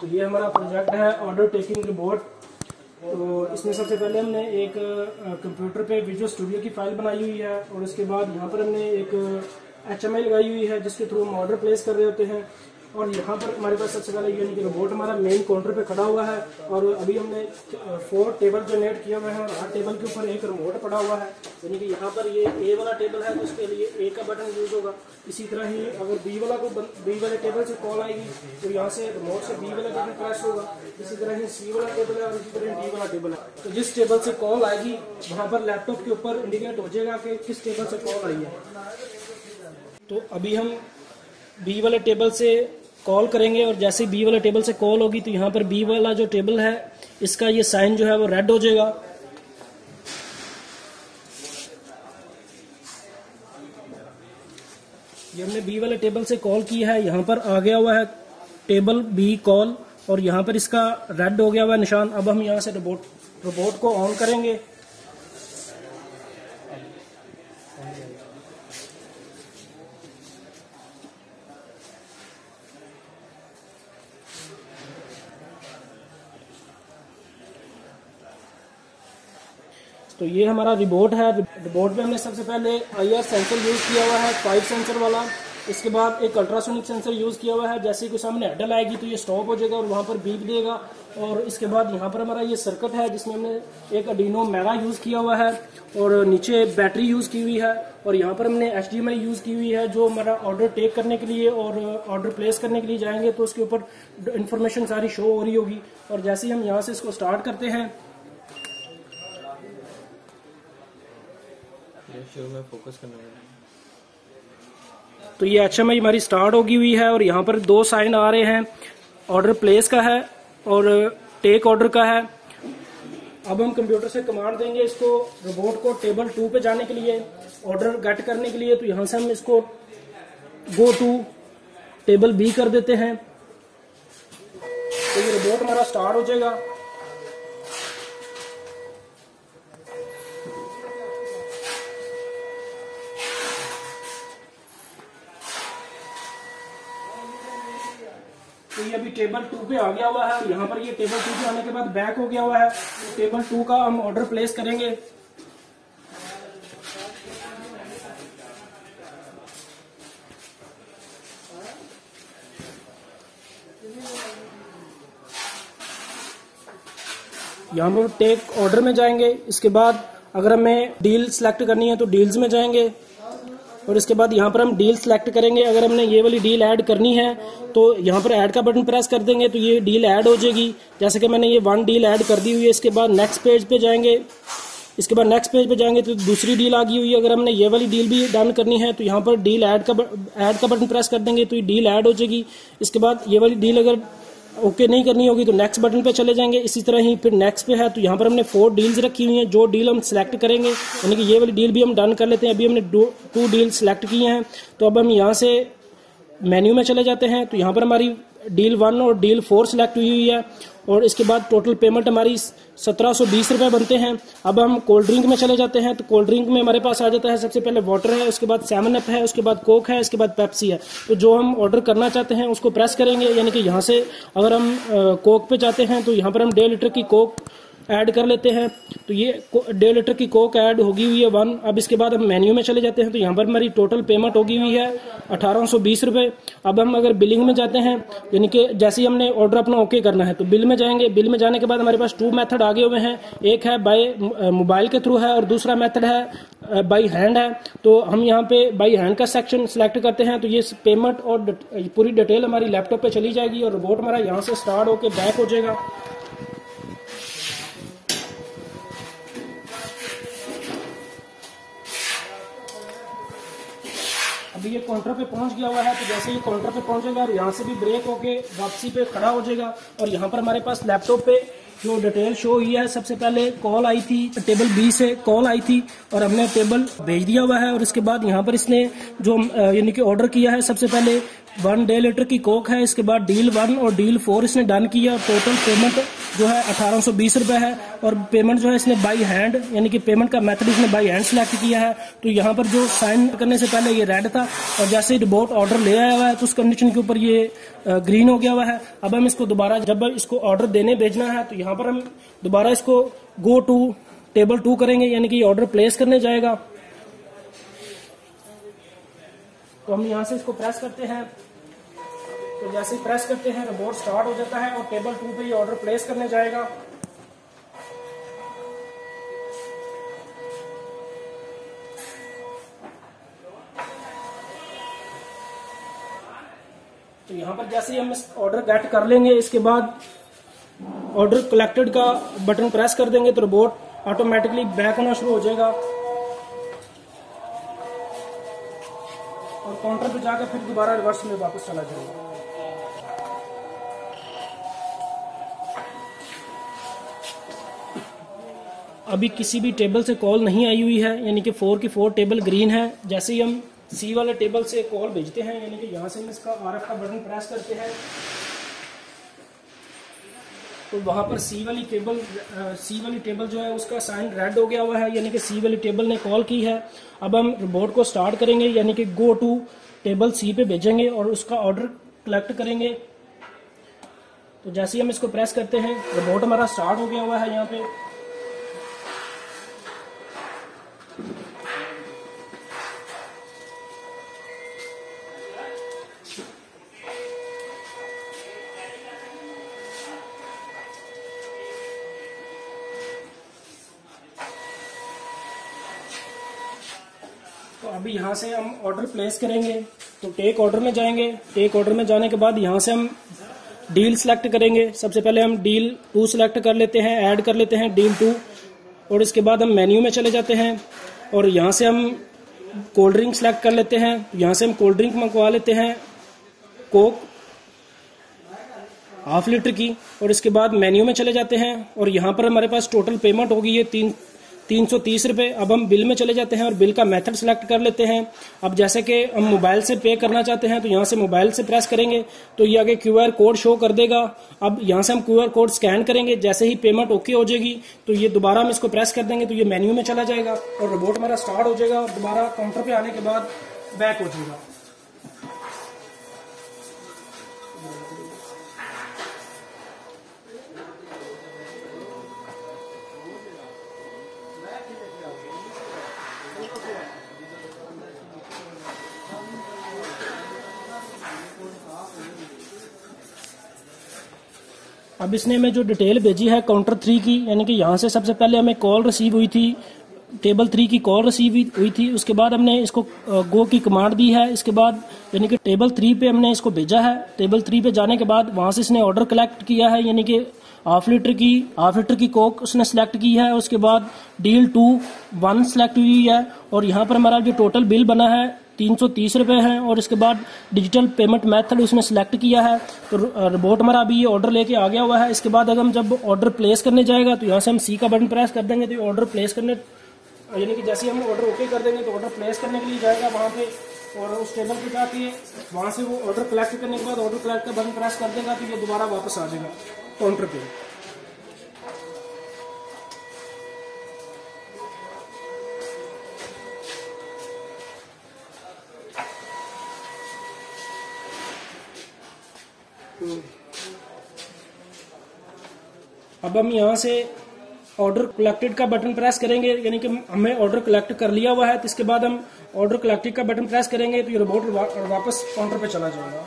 तो ये हमारा प्रोजेक्ट है ऑर्डर टेकिंग रिबोट तो इसमें सबसे पहले हमने एक कंप्यूटर पे विजुअल स्टूडियो की फ़ाइल बनाई हुई है और उसके बाद यहाँ पर हमने एक एच लगाई हुई है जिसके थ्रू हम ऑर्डर प्लेस कर रहे होते हैं। और यहाँ पर हमारे पास सबसे पहले यानी कि रोबोट हमारा मेन काउंटर पे खड़ा हुआ है और अभी हमने फोर टेबल जनरेट किया हुआ है और हर टेबल के ऊपर एक रिमोट पड़ा हुआ है। यानी कि यहाँ पर ये ए वाला टेबल है तो उसके लिए ए का बटन यूज़ होगा। इसी तरह ही अगर बी वाला को बी वाले टेबल से कॉल आएगी तो यहाँ से रिमोट से बी वाला टेबल प्रेस होगा। इसी तरह ही सी वाला टेबल है और इसी तरह डी वाला टेबल है। तो जिस टेबल से कॉल आएगी, वहाँ पर लैपटॉप के ऊपर इंडिकेट हो जाएगा कि किस टेबल से कॉल आई है। तो अभी हम बी वाले टेबल से कॉल करेंगे और जैसे बी वाले टेबल से कॉल होगी तो यहाँ पर बी वाला जो टेबल है, इसका ये साइन जो है वो रेड हो जाएगा। ये हमने बी वाले टेबल से कॉल किया है, यहाँ पर आ गया हुआ है टेबल बी कॉल और यहाँ पर इसका रेड हो गया हुआ है निशान। अब हम यहाँ से रोबोट रोबोट को ऑन करेंगे। तो ये हमारा रिबोट है। रिबोट में हमने सबसे पहले आई आर सेंसर यूज़ किया हुआ है फाइव सेंसर वाला। इसके बाद एक अल्ट्रासोनिक सेंसर यूज़ किया हुआ है, जैसे कि सामने हेडल आएगी तो ये स्टॉप हो जाएगा और वहाँ पर बीप देगा। और इसके बाद यहाँ पर हमारा ये सर्किट है, जिसमें हमने एक अडीनो मेगा यूज़ किया हुआ है और नीचे बैटरी यूज़ की हुई है। और यहाँ पर हमने एच यूज़ की हुई है, जो हमारा ऑर्डर टेक करने के लिए और ऑर्डर प्लेस करने के लिए जाएँगे तो उसके ऊपर इन्फॉर्मेशन सारी शो हो रही होगी। और जैसे ही हम यहाँ से इसको स्टार्ट करते हैं तो ये एच एम हमारी स्टार्ट होगी हुई है और यहाँ पर दो साइन आ रहे हैं। ऑर्डर प्लेस का है और टेक ऑर्डर का है। अब हम कंप्यूटर से कमांड देंगे इसको रोबोट को टेबल टू पे जाने के लिए ऑर्डर गेट करने के लिए। तो यहाँ से हम इसको गो टू टेबल बी कर देते हैं। तो ये रोबोट हमारा स्टार्ट हो जाएगा। तो ये अभी टेबल टू पे आ गया हुआ है। यहाँ पर ये टेबल टू पे आने के बाद बैक हो गया हुआ है। तो टेबल टू का हम ऑर्डर प्लेस करेंगे। यहाँ पर टेक ऑर्डर में जाएँगे। इसके बाद अगर हमें डील सेलेक्ट करनी है तो डील्स में जाएँगे। और इसके बाद यहाँ पर हम डील सेलेक्ट करेंगे। अगर हमने ये वाली डील ऐड करनी है तो यहाँ पर ऐड का बटन प्रेस कर देंगे तो ये डील ऐड हो जाएगी। जैसे कि मैंने ये वन डील ऐड कर दी हुई है, इसके बाद नेक्स्ट पेज पे जाएँगे। इसके बाद नेक्स्ट पेज पे जाएँगे तो दूसरी डील आ गई हुई है। अगर हमने ये वाली डील भी डन करनी है तो यहाँ पर डील ऐड का ऐड का बटन प्रेस कर देंगे तो ये डील ऐड हो जाएगी। इसके बाद ये वाली डील अगर ओके नहीं करनी होगी तो नेक्स्ट बटन पे चले जाएँगे। इसी तरह ही फिर नेक्स्ट पे है तो यहाँ पर हमने फोर डील्स रखी हुई हैं। जो डील हम सेलेक्ट करेंगे, यानी कि ये वाली डील भी हम डन कर लेते हैं। अभी हमने टू डील सेलेक्ट किए हैं। तो अब हम यहाँ से मेन्यू में चले जाते हैं। तो यहाँ पर हमारी डील वन और डील फोर सेलेक्ट हुई हुई है और इसके बाद टोटल पेमेंट हमारी सत्रह सौ बीस रुपए बनते हैं। अब हम कोल्ड ड्रिंक में चले जाते हैं तो कोल्ड ड्रिंक में हमारे पास आ जाता है सबसे पहले वाटर है, उसके बाद सेवन अप है, उसके बाद कोक है, उसके बाद पेप्सी है। तो जो हम ऑर्डर करना चाहते हैं, उसको प्रेस करेंगे, यानी कि यहाँ से अगर हम कोक पे जाते हैं तो यहाँ पर हम डेढ़ लीटर की कोक ऐड कर लेते हैं। तो ये डेढ़ लीटर की कोक ऐड होगी हुई है वन। अब इसके बाद हम मेन्यू में चले जाते हैं। तो यहाँ पर हमारी टोटल पेमेंट होगी हुई है अठारह सौ बीस रुपये अब हम अगर बिलिंग में जाते हैं, यानी कि जैसे ही हमने ऑर्डर अपना ओके करना है तो बिल में जाएँगे। बिल में जाने के बाद हमारे पास टू मेथड आगे हुए हैं। एक है बाय मोबाइल के थ्रू है और दूसरा मेथड है बाई हैंड है। तो हम यहाँ पे बाई हैंड का सेक्शन सिलेक्ट करते हैं। तो ये पेमेंट और पूरी डिटेल हमारी लैपटॉप पे चली जाएगी और रोबोट हमारा यहाँ से स्टार्ट होकर बैक हो जाएगा। अभी ये काउंटर पे पहुँच गया हुआ है तो जैसे ये काउंटर पे पहुंचेगा और यहाँ से भी ब्रेक होके वापसी पे खड़ा हो जाएगा और यहाँ पर हमारे पास लैपटॉप पे जो डिटेल शो हुई है, सबसे पहले कॉल आई थी टेबल बी से कॉल आई थी और हमने टेबल भेज दिया हुआ है और इसके बाद यहाँ पर इसने जो यानी कि ऑर्डर किया है, सबसे पहले वन डे लीटर की कोक है, इसके बाद डील वन और डील फोर इसने डन किया। टोटल पेमेंट जो है अठारह सौ बीस रुपए है और पेमेंट जो है इसने बाई हैंड यानी कि पेमेंट का मेथड इसने बाई हैंड सेलेक्ट किया है। तो यहाँ पर जो साइन करने से पहले ये रेड था और जैसे ही रिपोर्ट ऑर्डर ले आया हुआ है तो उस कंडीशन के ऊपर ये ग्रीन हो गया हुआ है। अब हम इसको दोबारा जब इसको ऑर्डर देने भेजना है तो यहाँ पर हम दोबारा इसको गो टू टेबल टू करेंगे, यानी कि ऑर्डर प्लेस करने जाएगा। तो हम यहाँ से इसको प्रेस करते हैं। तो जैसे ही प्रेस करते हैं रोबोट स्टार्ट हो जाता है और टेबल टू पे ये ऑर्डर प्लेस करने जाएगा। तो यहाँ पर जैसे ही हम इस ऑर्डर गेट कर लेंगे, इसके बाद ऑर्डर कलेक्टेड का बटन प्रेस कर देंगे तो रोबोट ऑटोमेटिकली बैक होना शुरू हो जाएगा। और काउंटर पे जाकर फिर दोबारा रिवर्स में वापस चला जाएगा। अभी किसी भी टेबल से कॉल नहीं आई हुई है, यानी कि फोर की फोर टेबल ग्रीन है। जैसे ही हम सी वाले टेबल से कॉल भेजते हैं, यानी कि यहाँ से हम इसका आर का बटन प्रेस करते हैं। तो वहाँ पर सी वाली टेबल सी वाली टेबल जो है, उसका साइन रेड हो गया हुआ है, यानी कि सी वाली टेबल ने कॉल की है। अब हम रोबोट को स्टार्ट करेंगे, यानी कि गो टू टेबल सी पे भेजेंगे और उसका ऑर्डर कलेक्ट करेंगे। तो जैसे ही हम इसको प्रेस करते हैं रोबोट हमारा स्टार्ट हो गया हुआ है यहाँ पे। अभी यहाँ से हम ऑर्डर प्लेस करेंगे तो टेक ऑर्डर में जाएँगे। टेक ऑर्डर में जाने के बाद यहाँ से हम डील सेलेक्ट करेंगे। सबसे पहले हम डील टू सेलेक्ट कर लेते हैं ऐड कर लेते हैं डील टू और इसके बाद हम मेन्यू में चले जाते हैं, और यहाँ से हम कोल्ड ड्रिंक सेलेक्ट कर लेते हैं। यहाँ से हम कोल्ड ड्रिंक मंगवा लेते हैं कोक हाफ़ लीटर की, और इसके बाद मेन्यू में चले जाते हैं, और यहाँ पर हमारे पास टोटल पेमेंट होगी, ये तीन तीन सौ तीस रुपये अब हम बिल में चले जाते हैं और बिल का मेथड सेलेक्ट कर लेते हैं। अब जैसे कि हम मोबाइल से पे करना चाहते हैं तो यहाँ से मोबाइल से प्रेस करेंगे तो ये आगे क्यू आर कोड शो कर देगा। अब यहाँ से हम क्यू आर कोड स्कैन करेंगे, जैसे ही पेमेंट ओके हो जाएगी तो ये दोबारा हम इसको प्रेस कर देंगे तो ये मेन्यू में चला जाएगा और रोबोट हमारा स्टार्ट हो जाएगा और दोबारा काउंटर पर आने के बाद बैक हो जाएगा। अब इसने हमें जो डिटेल भेजी है काउंटर थ्री की, यानी कि यहाँ से सबसे पहले हमें कॉल रिसीव हुई थी टेबल थ्री की कॉल रिसीव हुई थी, उसके बाद हमने इसको गो की कमांड दी है, इसके बाद यानी कि टेबल थ्री पे हमने इसको भेजा है टेबल थ्री पे जाने के बाद वहाँ से इसने ऑर्डर कलेक्ट किया है, यानी कि हाफ़ लीटर की हाफ़ लीटर की कोक उसने सेलेक्ट की है, उसके बाद डील टू वन सेलेक्ट हुई है, और यहाँ पर हमारा जो टोटल बिल बना है तीन सौ तीस रुपये हैं और इसके बाद डिजिटल पेमेंट मेथड उसने सेलेक्ट किया है। तो रोबोट हमारा अभी ये ऑर्डर लेके आ गया हुआ है। इसके बाद अगर हम जब ऑर्डर प्लेस करने जाएगा तो यहाँ से हम सी का बटन प्रेस कर देंगे तो ये ऑर्डर प्लेस करने, यानी कि जैसे हम ऑर्डर ओके कर देंगे तो ऑर्डर प्लेस करने के लिए जाएगा वहाँ पे और उस टेबल पे जाके वहाँ से वो ऑर्डर कलेक्ट करने के बाद ऑर्डर कलेक्ट का बटन प्रेस कर देगा तो ये दोबारा वापस आ जाएगा काउंटर पे। अब हम यहाँ से ऑर्डर कलेक्टेड का बटन प्रेस करेंगे, यानी कि हमें ऑर्डर कलेक्ट कर लिया हुआ है तो इसके बाद हम ऑर्डर कलेक्टेड का बटन प्रेस करेंगे तो ये रोबोट वापस काउंटर पे चला जाएगा।